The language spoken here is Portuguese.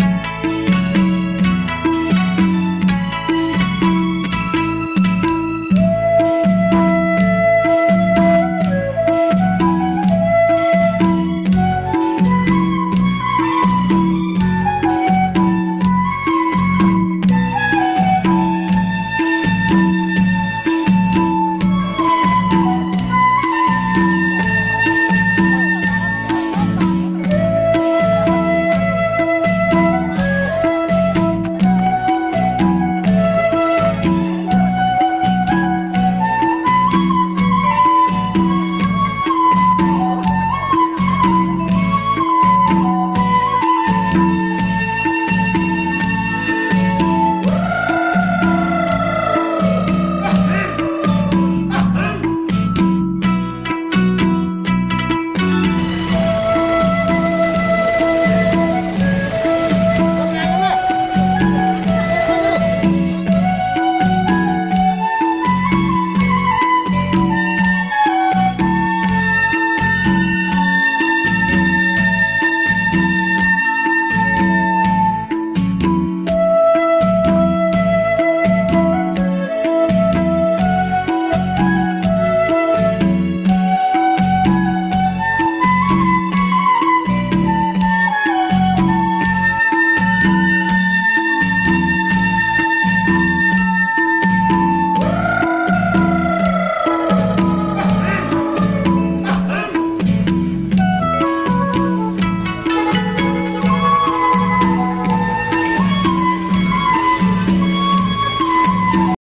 Música